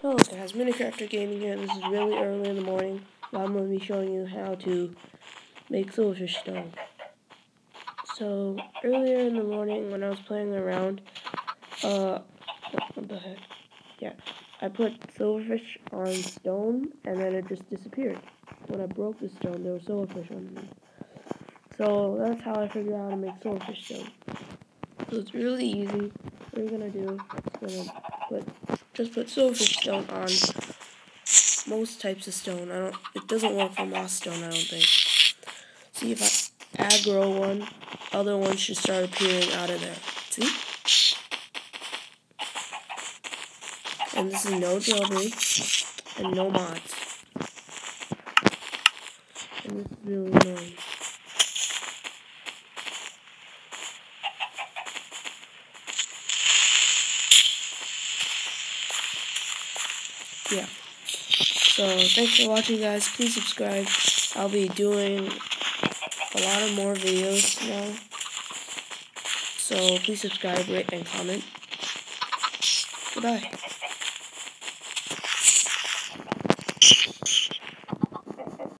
Hello guys, Minecrafter Gaming here. This is really early in the morning. but I'm going to be showing you how to make silverfish stone. So, earlier in the morning when I was playing around, uh, what the heck? Yeah, I put silverfish on stone and then it just disappeared. When I broke the stone, there was silverfish underneath. So, that's how I figured out how to make silverfish stone. So, it's really easy. What you're going to do is going to put just put silverfish stone on most types of stone. I don't. It doesn't work for moss stone. I don't think. See if I aggro one, other ones should start appearing out of there. See? And this is no jailbreak and no mods. And this is really annoying. Yeah. So thanks for watching guys. Please subscribe. I'll be doing a lot of more videos now. So please subscribe, rate, and comment. Goodbye.